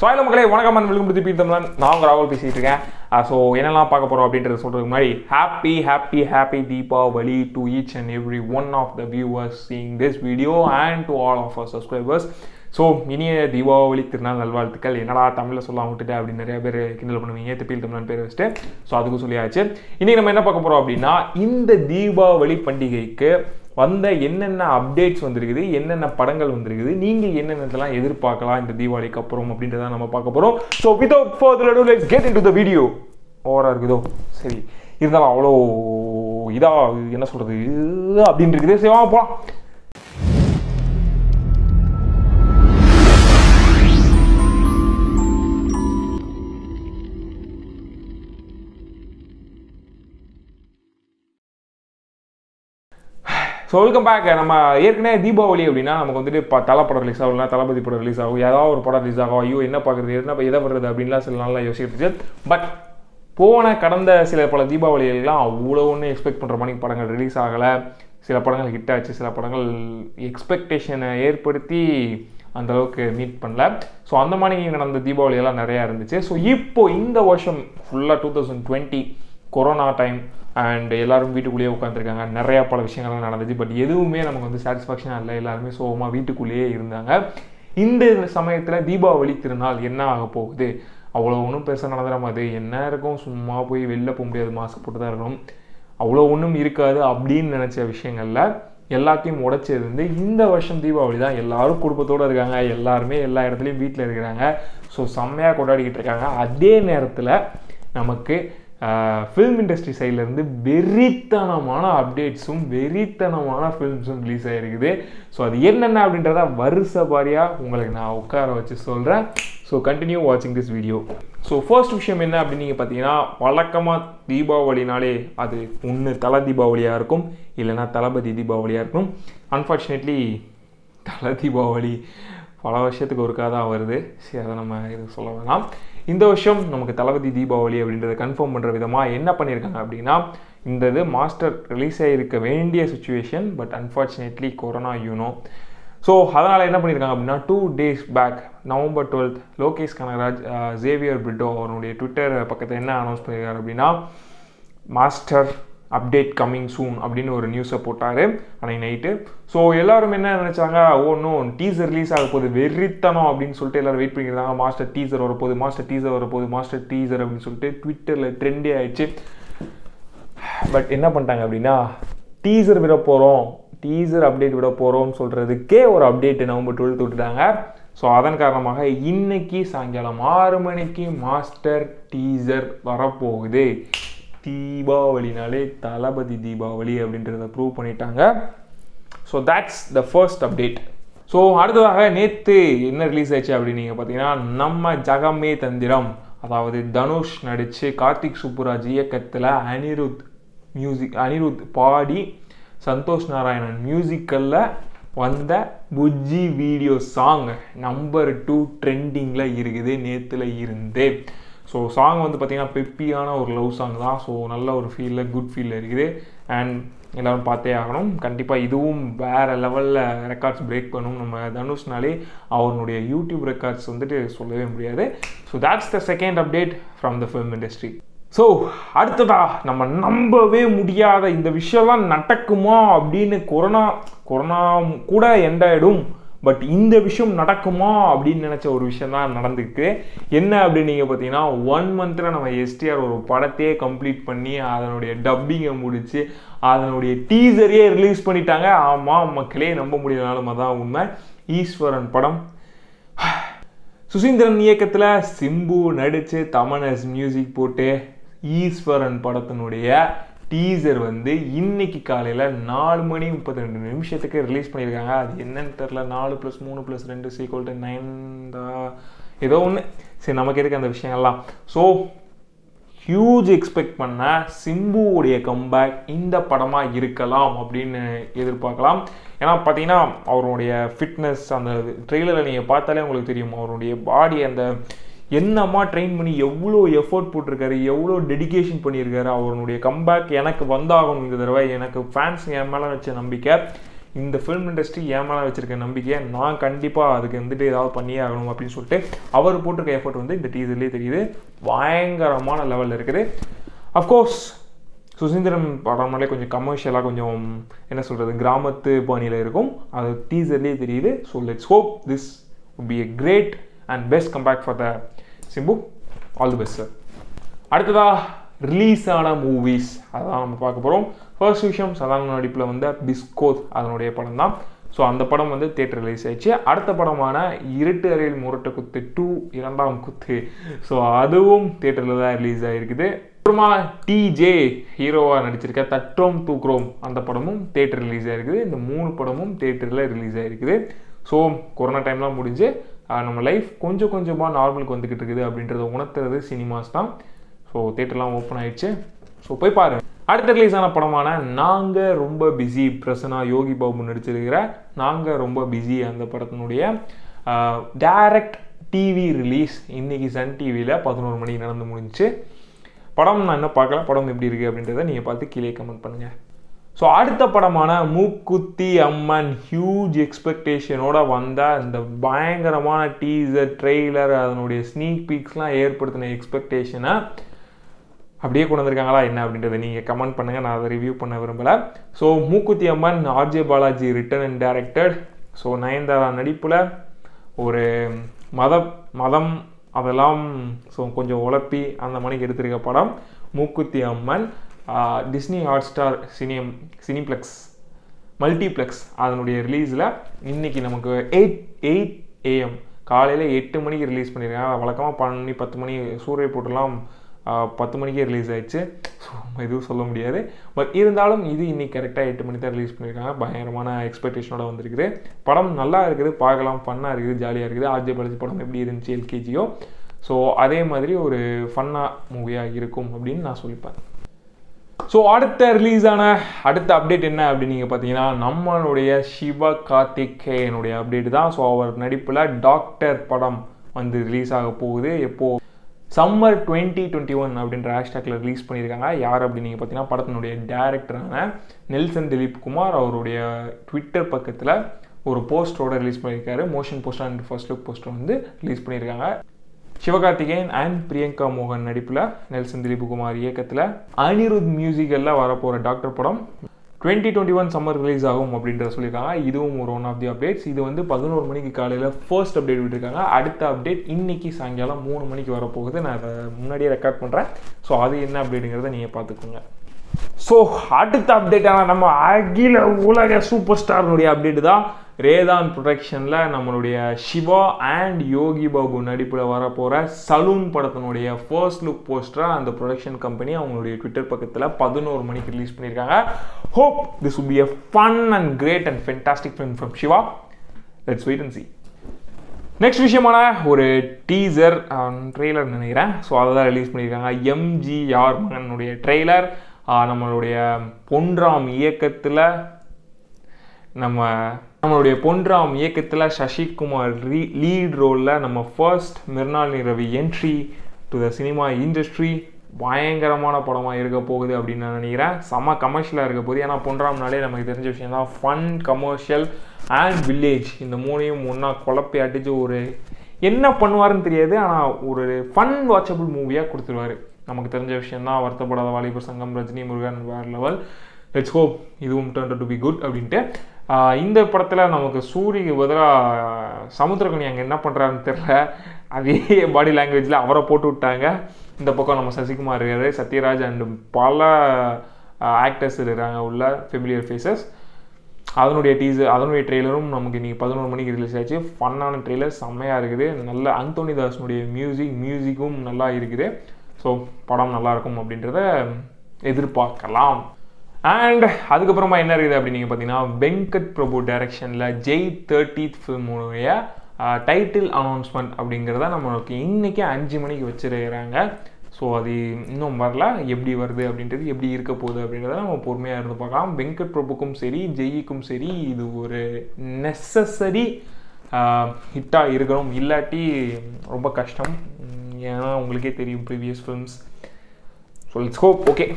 So மக்களே வணக்கம் and welcome to beat தமிழன் நான் உங்க ராகுல் பேசிகிட்டு இருக்கேன். ஸோ என்னெல்லாம் பார்க்க போகிறோம் அப்படின்றத சொல்கிறதுக்கு முன்னாடி happy happy happy Deepavali to each and every one of the viewers seeing this video and to all of our subscribers so இனிய தீபாவளி திருநாள் நல்வாழ்த்துக்கள். என்னடா தமிழில் சொல்லாம விட்டுட்டு அப்படின்னு நிறைய பேர் கிண்டல் பண்ணுவீங்க. திப்பில் தமிழன் பேர் வச்சுட்டு. ஸோ அதுக்கும் சொல்லியாச்சு. இன்றைக்கி நம்ம என்ன பார்க்க போகிறோம் அப்படின்னா இந்த தீபாவளி பண்டிகைக்கு வந்த என்னென்ன அப்டேட்ஸ் வந்திருக்குது என்னென்ன படங்கள் வந்திருக்குது நீங்கள் என்னென்னலாம் எதிர்பார்க்கலாம் இந்த தீபாவளிக்கு அப்புறம் அப்படின்றத நம்ம பார்க்க போகிறோம் so without further let's get into the video ஓவராக இருக்குதோ? சரி. இருந்தாலும் அவ்வளோ இதாக என்ன சொல்கிறது அப்படின்ட்டு இருக்குது சரி வாங்க போகலாம் ஸோ வெல்கம் பேக் நம்ம ஏற்கனவே தீபாவளி அப்படின்னா நமக்கு வந்துட்டு இப்போ தலை படம் ரிலீஸ் ஆகும் இல்லை தளபதி படம் ரிலீஸ் ஆகும். ஏதாவது ஒரு படம் ரிலீஸ் ஆகும். ஐயோ என்ன பார்க்குறது? என்ன எதை வர்றது அப்படின்லாம் சில நாளில் யோசிச்சு பட் போன கடந்த சில பல தீபாவளிகள்லாம் அவ்வளோ ஒன்றும் எக்ஸ்பெக்ட் பண்ணுற மாதிரி படங்கள் ரிலீஸ் ஆகலை. சில படங்கள் ஹிட் ஆச்சு. சில படங்கள் எக்ஸ்பெக்டேஷனை ஏற்படுத்தி அந்த அளவுக்கு மீட் பண்ணல. ஸோ அந்த மாதிரி நடந்த தீபாவளியெல்லாம் நிறையா இருந்துச்சு. ஸோ இப்போ இந்த வருஷம் ஃபுல்லாக two thousand twenty corona time and எல்லாரும் வீட்டுக்குள்ளேயே உட்காந்துருக்காங்க நிறையா பல விஷயங்கள்லாம் நடந்துச்சு. பட் எதுவுமே நமக்கு வந்து சாட்டிஸ்ஃபேக்ஷனாக இல்லை. எல்லாருமே சோகமாக வீட்டுக்குள்ளேயே இருந்தாங்க. இந்த சமயத்தில் தீபாவளி திருநாள் என்ன ஆக போகுது? அவ்வளோ ஒன்றும் பெருசாக நடந்துட மாதிரி என்ன இருக்கும்? சும்மா போய் வெளில போக முடியாது. மாஸ்க் போட்டு தான் இருக்கணும். அவ்வளோ ஒன்றும் இருக்காது அப்படின்னு நினச்ச விஷயங்களில் எல்லாத்தையும் உடைச்சது வந்து இந்த வருஷம் தீபாவளி தான் எல்லாரும் குடும்பத்தோடு இருக்காங்க. எல்லாருமே எல்லா இடத்துலையும் வீட்டில் இருக்கிறாங்க. ஸோ செம்மையாக கொண்டாடிக்கிட்டு இருக்காங்க. அதே நேரத்தில் நமக்கு ஃபில்ம் இண்டஸ்ட்ரி சைட்லேருந்து வெறித்தனமான அப்டேட்ஸும் வெறித்தனமான ஃபில்ம்ஸும் ரிலீஸ் ஆகிருக்குது ஸோ அது என்னென்ன அப்படின்றத வருஷ பாரியாக உங்களுக்கு நான் உட்கார வச்சு சொல்கிறேன் ஸோ கண்டினியூ வாட்சிங் திஸ் வீடியோ ஸோ ஃபர்ஸ்ட் விஷயம் என்ன அப்படின்னு நீங்கள் பார்த்தீங்கன்னா வழக்கமாக தீபாவளினாலே அது ஒன்று தலை தீபாவளியாக இருக்கும் இல்லைனா தளபதி தீபாவளியாக இருக்கும். அன்ஃபார்ச்சுனேட்லி தலை தீபாவளி பல வருஷத்துக்கு ஒருக்காக தான் வருது. சரி அதை நம்ம இது சொல்ல வேணாம். இந்த வருஷம் நமக்கு தளபதி தீபாவளி அப்படின்றத கன்ஃபார்ம் பண்ணுற விதமாக என்ன பண்ணியிருக்காங்க அப்படின்னா இந்த இது மாஸ்டர் ரிலீஸ் ஆகியிருக்க வேண்டிய situation but unfortunately corona you know so அதனால் என்ன பண்ணியிருக்காங்க அப்படின்னா two days back November twelfth Lokesh Kanagaraj Xavier Britto அவருடைய ட்விட்டர் பக்கத்தில் என்ன அனௌன்ஸ் பண்ணியிருக்காரு அப்படின்னா மாஸ்டர் அப்டேட் கம்மிங் சூன் அப்படின்னு ஒரு நியூஸை போட்டார் அன்னைக்கு நைட்டு ஸோ எல்லாரும் என்ன நினச்சாங்க? ஓ இன்னும் டீசர் ரிலீஸ் ஆக போகுது. வெறித்தனம் அப்படின்னு சொல்லிட்டு எல்லாரும் வெயிட் பண்ணியிருந்தாங்க மாஸ்டர் டீசர் வரப்போகுது மாஸ்டர் டீசர் வரப்போகுது மாஸ்டர் டீசர் அப்படின்னு சொல்லிட்டு ட்விட்டரில் ட்ரெண்டே ஆயிடுச்சு. பட் என்ன பண்ணிட்டாங்க அப்படின்னா டீசர் விட போகிறோம் டீசர் அப்டேட் விட போகிறோம்னு சொல்கிறதுக்கே ஒரு அப்டேட் நவம்பர் டுவெல்த் விட்டுட்டாங்க. ஸோ அதன் காரணமாக இன்னைக்கு சாயங்காலம் ஆறு மணிக்கு மாஸ்டர் டீசர் வரப்போகுது. தீபாவளினாலே தளபதி தீபாவளி அப்படின்றத ப்ரூவ் பண்ணிட்டாங்க. So that's the first update so அடுத்ததாக நேற்று என்ன ரிலீஸ் ஆச்சு அப்படின்னு நீங்கள் பார்த்தீங்கன்னா நம்ம ஜகமே தந்திரம் அதாவது தனுஷ் நடித்து கார்த்திக் சுப்புராஜ் இயக்கத்தில் அனிருத் மியூசிக் அனிருத் பாடி சந்தோஷ் நாராயணன் மியூசிக்கலில் வந்த Bujji video song number two ட்ரெண்டிங்கில் இருக்குது நேற்றுல இருந்து. ஸோ சாங் வந்து பார்த்திங்கன்னா பெப்பியான ஒரு லவ் சாங் தான். ஸோ நல்ல ஒரு ஃபீலில் குட் ஃபீலில் இருக்குது. அண்ட் எல்லோரும் பார்த்தே ஆகணும். கண்டிப்பாக இதுவும் வேறு லெவலில் ரெக்கார்ட்ஸ் பிரேக் பண்ணும். நம்ம தனுஷ்னாலே அவனுடைய யூடியூப் ரெக்கார்ட்ஸ் வந்துட்டு சொல்லவே முடியாது. So that's the second update from the film industry so அடுத்ததா நம்ம நம்பவே முடியாத இந்த விஷயம்லாம் நடக்குமா அப்படின்னு கொரோனா கொரோனா கூட எண்டாயிடும் பட் இந்த விஷயம் நடக்குமா அப்படின்னு நினச்ச ஒரு விஷயம் தான் நடந்துருக்கு. என்ன அப்படின்னு நீங்கள் பார்த்தீங்கன்னா ஒன் மந்தில் நம்ம எஸ்டிஆர் ஒரு படத்தையே கம்ப்ளீட் பண்ணி அதனுடைய டப்பிங்கை முடித்து அதனுடைய டீசரையே ரிலீஸ் பண்ணிட்டாங்க. ஆமாம் மக்களே நம்ப முடியலனாலும் அதான் உண்மை. ஈஸ்வரன் படம். சுசீந்திரன் இயக்கத்தில் சிம்பு நடித்து தமனஸ் மியூசிக் போட்டு ஈஸ்வரன் படத்தினுடைய டீசர் வந்து இன்னைக்கு காலையில் நாலு மணி முப்பத்தி ரெண்டு நிமிஷத்துக்கு ரிலீஸ் பண்ணியிருக்காங்க. அது என்னன்னு தெரில நாலு ப்ளஸ் மூணு ப்ளஸ் ரெண்டு சீக்வல் டு நைன் ஏதோ ஒன்று சரி நமக்கு எதுக்கு அந்த விஷயங்கள்லாம்? ஸோ ஹியூஜ் எக்ஸ்பெக்ட் பண்ண சிம்புவுடைய கம்பேக் இந்த படமாக இருக்கலாம் அப்படின்னு எதிர்பார்க்கலாம். ஏன்னா பார்த்தீங்கன்னா அவருடைய ஃபிட்னஸ் அந்த ட்ரெய்லரில் நீங்கள் பார்த்தாலே உங்களுக்கு தெரியும். அவருடைய பாடி அந்த என்னம்மா ட்ரெயின் பண்ணி எவ்வளோ எஃபோர்ட் போட்டிருக்காரு எவ்வளோ டெடிகேஷன் பண்ணியிருக்காரு அவனுடைய கம்பேக் எனக்கு வந்தாகணும் இந்த தடவை எனக்கு ஃபேன்ஸ் என் மேலே வச்ச நம்பிக்கை இந்த ஃபிலிம் இண்டஸ்ட்ரி ஏன் மேலே வச்சிருக்க நம்பிக்கையை நான் கண்டிப்பாக அதுக்கு வந்துட்டு ஏதாவது பண்ணியே ஆகணும் அப்படின்னு சொல்லிட்டு அவர் போட்டிருக்க எஃபர்ட் வந்து இந்த டீசர்லேயே தெரியுது. பயங்கரமான லெவலில் இருக்குது. அஃப்கோர்ஸ் சுசீந்திரன் படம்னாலே கொஞ்சம் கமர்ஷியலாக கொஞ்சம் என்ன சொல்கிறது கிராமத்து பாணியில் இருக்கும். அது டீசர்லேயே தெரியுது. So let's hope this be a great and best comeback for the Simbu all the best sir அடுத்ததாக ரிலீஸ் ஆன மூவிஸ் அதான் நம்ம பார்க்க போகிறோம் ஃபர்ஸ்ட் விஷயம் சாதாரண நடிப்பில் வந்த பிஸ்கோத் அதனுடைய படம் தான் ஸோ அந்த படம் வந்து தேட்டர் ரிலீஸ் ஆயிடுச்சு. அடுத்த படமான இருட்டு அறையில் முரட்டு குத்து டூ இரண்டாம் குத்து. ஸோ அதுவும் தேட்டரில் தான் ரிலீஸ் ஆகிருக்குது அப்புறமா டிஜே ஹீரோவாக நடிச்சிருக்க தட்டோம் தூக்குறோம் அந்த படமும் தேட்டர் ரிலீஸ் ஆகிருக்குது இந்த மூணு படமும் தேட்டரில் ரிலீஸ் ஆகிருக்குது ஸோ கொரோனா டைம்லாம் முடிஞ்சு நம்ம லைஃப் கொஞ்சம் கொஞ்சமாக நார்மலுக்கு வந்துக்கிட்டு இருக்குது அப்படின்றத உணர்த்துறது சினிமாஸ் தான். ஸோ தேட்டர்லாம் ஓப்பன் ஆயிடுச்சு. ஸோ போய் பாருங்க அடுத்த ரிலீஸ் ஆன படமான நாங்கள் ரொம்ப பிஸி பிரசனா யோகி பாபு நடிச்சிருக்கிற நாங்கள் ரொம்ப பிஸி அந்த படத்தினுடைய டைரக்ட் டிவி ரிலீஸ் இன்னைக்கு சன் டிவியில் பதினோரு மணிக்கு நடந்து முடிஞ்சுச்சு. படம் நான் இன்னும் பார்க்கல. படம் எப்படி இருக்குது அப்படின்றத நீங்கள் பார்த்து கீழே கமெண்ட் பண்ணுங்கள் ஸோ அடுத்த படமான மூக்குத்தி அம்மன் ஹியூஜ் எக்ஸ்பெக்டேஷனோட வந்த இந்த பயங்கரமான டீசர் ட்ரெய்லர் அதனுடைய ஸ்னீக் பீக்ஸ்லாம் ஏற்படுத்தின எக்ஸ்பெக்டேஷனை அப்படியே கொண்டு வந்திருக்காங்களா என்ன அப்படின்றத நீங்கள் கமெண்ட் பண்ணுங்கள் நான் அதை ரிவ்யூ பண்ண விரும்பலை. So Mookuthi Amman RJ Balaji written and directed so Nayanthara நடிப்பில் ஒரு மத மதம் அதெல்லாம் ஸோ கொஞ்சம் உழப்பி அந்த மணிக்கு எடுத்திருக்க படம் Mookuthi Amman. Disney Hotstar சினியம் சினிப்ளெக்ஸ் மல்டிப்ளெக்ஸ் அதனுடைய ரிலீஸில் இன்னைக்கு நமக்கு எயிட் எயிட் ஏஎம் காலையில் எட்டு மணிக்கு ரிலீஸ் பண்ணியிருக்காங்க வழக்கமாக பன்னெண்டு மணி பத்து மணி சூரிய போட்டுலாம் பத்து மணிக்கே ரிலீஸ் ஆயிடுச்சு. ஸோ எதுவும் சொல்ல முடியாது. பட் இருந்தாலும் இது இன்றைக்கி கரெக்டாக எட்டு மணி தான் ரிலீஸ் பண்ணியிருக்காங்க பயங்கரமான எக்ஸ்பெக்டேஷனோட வந்திருக்குது. படம் நல்லா இருக்குது. பார்க்கலாம். ஃபன்னாக இருக்குது. ஜாலியாக இருக்குது. ஆர்ஜே பாலாஜி படம் எப்படி இருந்துச்சு? எல்கேஜியோ ஸோ அதே மாதிரி ஒரு ஃபன்னாக மூவியாக இருக்கும் அப்படின்னு நான் சொல்லிப்பேன். ஸோ அடுத்த ரிலீஸ் ஆன அடுத்த அப்டேட் என்ன அப்படின்னு நீங்கள் பார்த்தீங்கன்னா நம்மளுடைய சிவ கார்த்திகேயனுடைய அப்டேட் தான். ஸோ அவர் நடிப்பில் டாக்டர் படம் வந்து ரிலீஸ் ஆக போகுது. எப்போ? சம்மர் டுவெண்ட்டி டுவெண்ட்டி ஒன் அப்படின்ற ஹேஷ்டாக்ல ரிலீஸ் பண்ணியிருக்காங்க. யார் அப்படின்னு நீங்கள் பார்த்தீங்கன்னா படத்தினுடைய டேரக்டரான நெல்சன் திலீப் குமார் அவருடைய ட்விட்டர் பக்கத்தில் ஒரு போஸ்டரோட ரிலீஸ் பண்ணியிருக்காரு. Motion poster and first look poster வந்து ரிலீஸ் பண்ணியிருக்காங்க. சிவகார்த்திகேயன் அண்ட் பிரியங்கா மோகன் நடிப்பில் நெல்சன் திலீப்குமார் இயக்கத்தில் அனிருத் மியூசிக்கலில் வரப்போகிற டாக்டர் படம் twenty twenty one summer release ஆகும் அப்படின்றத சொல்லியிருக்காங்க. இதுவும் ஒரு ஒன் ஆஃப் தி அப்டேட்ஸ் இது வந்து பதினோரு மணிக்கு காலையில் ஃபர்ஸ்ட் அப்டேட் விட்டுருக்காங்க. அடுத்த அப்டேட் இன்னைக்கு சாயங்காலம் மூணு மணிக்கு வரப்போகுது. நான் அதை முன்னாடியே ரெக்கார்ட் பண்ணுறேன் ஸோ அது என்ன அப்டேட்டுங்கிறத நீங்கள் பார்த்துக்கோங்க. ஸோ அடுத்த அப்டேட்டான நம்ம அகில உலக சூப்பர் ஸ்டார்னுடைய அப்டேட் தான். ரேதான் ப்ரொடக்ஷனில் நம்மளுடைய சிவா அண்ட் யோகி பாபு நடிப்பில் வரப்போகிற சலூன் படத்தினுடைய ஃபர்ஸ்ட் லுக் போஸ்டரை அந்த ப்ரொடக்ஷன் கம்பெனி அவங்களுடைய ட்விட்டர் பக்கத்தில் பதினோரு மணிக்கு ரிலீஸ் பண்ணியிருக்காங்க. Hope this would be a fun and great and fantastic film from Siva let's wait and see next விஷயமான ஒரு டீசர் ட்ரெய்லர் நினைக்கிறேன். ஸோ அதை தான் ரிலீஸ் பண்ணியிருக்காங்க. எம்ஜிஆர் மகனுடைய ட்ரெய்லர் நம்மளுடைய பொன்றாம் இயக்கத்தில் நம்ம நம்மளுடைய பொன்ராம் இயக்கத்தில் சசிகுமார் ரீ லீட் ரோலில் நம்ம first Mirnalini Ravi entry to the cinema industry பயங்கரமான படமாக இருக்க போகுது அப்படின்னு நான் நினைக்கிறேன். செம்ம கமர்ஷியலாக இருக்க போகுது. ஏன்னா பொன்ராம்னாலே நமக்கு தெரிஞ்ச விஷயம் தான். ஃபன் கமர்ஷியல் அண்ட் வில்லேஜ் இந்த மூணையும் ஒன்றா குழப்பி அடித்து ஒரு என்ன பண்ணுவாருன்னு தெரியாது. ஆனால் ஒரு ஃபன் வாட்சபிள் மூவியாக கொடுத்துருவாரு. நமக்கு தெரிஞ்ச விஷயம் தான். வருத்தப்படாத வாலிபர் சங்கம் ரஜினி முருகன் வேறு லெவல் லெட்ஸ் ஹோப் இதுவும் டர்ன் டு பி குட் அப்படின்ட்டு. இந்த படத்தில் நமக்கு சூரிக்கு பதிலாக சமுத்திரகனி அங்கே என்ன பண்ணுறாருன்னு தெரில அதே பாடி லாங்குவேஜில் அவரை போட்டு விட்டாங்க. இந்த பக்கம் நம்ம சசிகுமார் இருக்காரு சத்யராஜ் அண்ட் பல ஆக்டர்ஸ் இருக்கிறாங்க உள்ள ஃபெமிலியர் ஃபேஸஸ் அதனுடைய டீசர் அதனுடைய ட்ரெய்லரும் நமக்கு இன்றைக்கி பதினோரு மணிக்கு ரிலீஸ் ஆச்சு. ஃபன்னான ட்ரெய்லர் செம்மையாக இருக்குது. நல்ல அந்தோனி தாஸ்னுடைய மியூசிக் மியூசிக்கும் நல்லா இருக்குது. ஸோ படம் நல்லாயிருக்கும் அப்படின்றத எதிர்பார்க்கலாம். அண்ட் அதுக்கப்புறமா என்ன இருக்குது அப்படின்னு நீங்கள் பார்த்தீங்கன்னா வெங்கட் பிரபு டைரக்ஷனில் ஜெய் தேர்ட்டீத் ஃபிலிமுடைய டைட்டில் அனௌன்ஸ்மெண்ட் அப்படிங்கிறத நம்மளுக்கு இன்றைக்கே அஞ்சு மணிக்கு வச்சிருக்கிறாங்க. ஸோ அது இன்னும் வரல. எப்படி வருது அப்படின்றது எப்படி இருக்க போகுது அப்படின்றத நம்ம பொறுமையாக இருந்து பார்க்கலாம். வெங்கட் பிரபுக்கும் சரி ஜெய்க்கும் சரி இது ஒரு நெசசரி ஹிட்டாக இருக்கணும். இல்லாட்டி ரொம்ப கஷ்டம். ஏன்னா உங்களுக்கே தெரியும் previous films so it's hope okay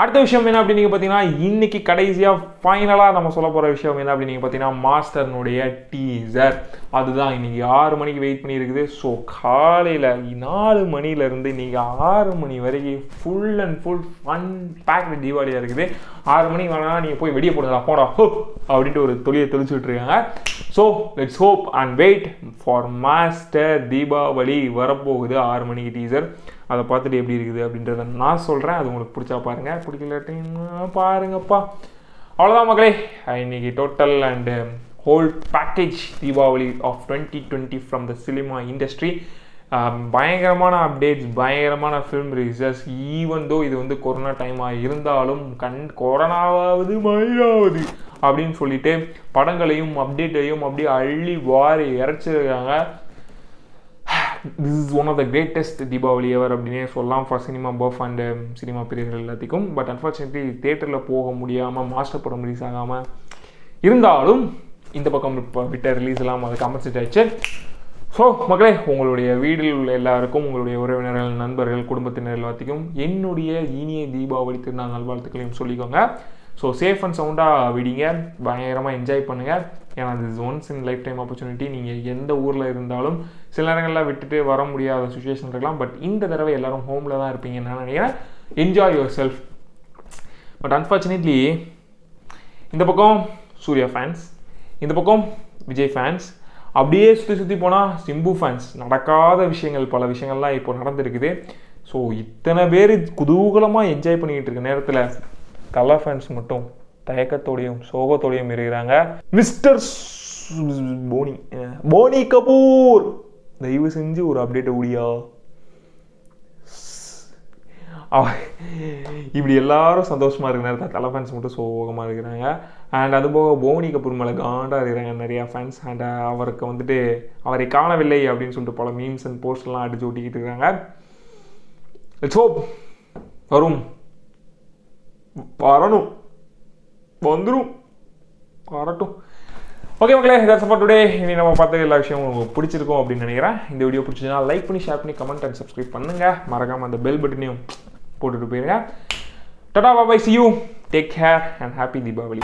அடுத்த விஷயம் என்ன அப்படின்னு நீங்கள் பார்த்தீங்கன்னா இன்றைக்கி கடைசியாக ஃபைனலாக நம்ம சொல்ல போகிற விஷயம் என்ன அப்படின்னு நீங்கள் பார்த்தீங்கன்னா மாஸ்டர்னுடைய டீசர் அதுதான் இன்னைக்கு ஆறு மணிக்கு வெயிட் பண்ணியிருக்குது. ஸோ காலையில் நாலு மணிலேருந்து நீங்கள் ஆறு மணி வரைக்கும் full and full fun packed தீபாவளியாக இருக்குது. ஆறு மணிக்கு வேணால் நீங்கள் போய் வெளியே போடுங்களா போடா ஹோ அப்படின்ட்டு ஒரு தொழிலை தெளிச்சு இருக்காங்க. So let's hope and wait for Master Deepavali வரப்போகுது ஆறு மணிக்கு டீசர் அதை பார்த்துட்டு எப்படி இருக்குது அப்படின்றத நான் சொல்கிறேன் அது உங்களுக்கு பிடிச்சா பாருங்கள் பிடிக்கலாட்டின்னா பாருங்கப்பா. அவ்வளோதான் மக்களே. இன்னைக்கு total and whole package Deepavali of twenty twenty from the cinema industry பயங்கரமான அப்டேட்ஸ் பயங்கரமான ஃபிலிம் ரிலீசஸ் ஈவன் தோ இது வந்து கொரோனா டைமாக இருந்தாலும் கண் கொரோனாவாவது மழையாவது அப்படின்னு சொல்லிட்டு படங்களையும் அப்டேட்டையும் அப்படியே அள்ளி வாரி இறைச்சிருக்காங்க. This is one of the greatest Deepavali ever அப்படின்னே சொல்லலாம். For cinema buff and cinema பிரியர்கள் எல்லாத்துக்கும். பட் அன்ஃபார்ச்சுனேட்லி தேட்டரில் போக முடியாமல் மாஸ்டர் படம் ரிலீஸ் ஆகாமல் இருந்தாலும் இந்த பக்கம் இப்போ விட்ட ரிலீஸ் எல்லாம் அது கம்பன்சேட் ஆயிடுச்சு. ஸோ மக்களே உங்களுடைய வீட்டில் உள்ள எல்லாருக்கும் உங்களுடைய உறவினர்கள் நண்பர்கள் குடும்பத்தினர் எல்லாத்துக்கும் என்னுடைய இனிய தீபாவளி திருநாள் நல்வாழ்த்துக்களையும் சொல்லிக்கோங்க. ஸோ சேஃப் அண்ட் சவுண்டாக விடிங்க. பயங்கரமாக என்ஜாய் பண்ணுங்கள் ஏன்னா this once in lifetime opportunity நீங்கள் எந்த ஊரில் இருந்தாலும் சில நேரங்களில் விட்டுட்டு வர முடியாத சுச்சுவேஷன் இருக்கலாம். பட் இந்த தடவை எல்லோரும் ஹோமில் தான் இருப்பீங்கன்னு நான் நினைக்கிறேன். Enjoy yourself but unfortunately இந்த பக்கம் சூர்யா ஃபேன்ஸ் இந்த பக்கம் விஜய் ஃபேன்ஸ் அப்படியே சுற்றி சுற்றி போனால் சிம்பு ஃபேன்ஸ் நடக்காத விஷயங்கள் பல விஷயங்கள்லாம் இப்போ நடந்திருக்குது. ஸோ இத்தனை பேர் குதூகலமாக என்ஜாய் பண்ணிக்கிட்டு இருக்க நேரத்தில் கலா ஃபேன்ஸ் மட்டும் தயக்கத்தோடையும் சோகத்தோடையும் இருக்கிறாங்க. மிஸ்டர் போனி போனி கபூர். தயவு செஞ்சு ஒரு அப்டேட்டை ஓடியா இப்படி எல்லாரும் சந்தோஷமாக இருக்கிற நேரத்தில் தலை ஃபேன்ஸ் மட்டும் சோகமாக இருக்கிறாங்க. அண்ட் அதுபோக போனி கபூர் மேலே காண்டாக இருக்கிறாங்க நிறையா ஃபேன்ஸ் அண்ட் அவருக்கு வந்துட்டு அவரை காணவில்லை அப்படின்னு சொல்லிட்டு பல மீம்ஸ் அண்ட் போஸ்ட்லாம் அடிச்சு ஓட்டிக்கிட்டு இருக்காங்க. இட்ஸ் ஹோப் வரும் வரணும் வந்துடும் வரட்டும். ஓகே மக்களே தட்ஸ் ஃபார் டுடே இனி நம்ம பார்த்த எல்லா விஷயமும் உங்களுக்கு பிடிச்சிருக்கும் அப்படின்னு நினைக்கிறேன். இந்த வீடியோ பிடிச்சதுன்னா லைக் பண்ணி ஷேர் பண்ணி கமெண்ட் அண்ட் சப்ஸ்கிரைப் பண்ணுங்கள் மறக்காம அந்த பெல் பட்டனையும் போட்டுட்டு போயிருங்க. Tata bye bye see you take care and happy Deepavali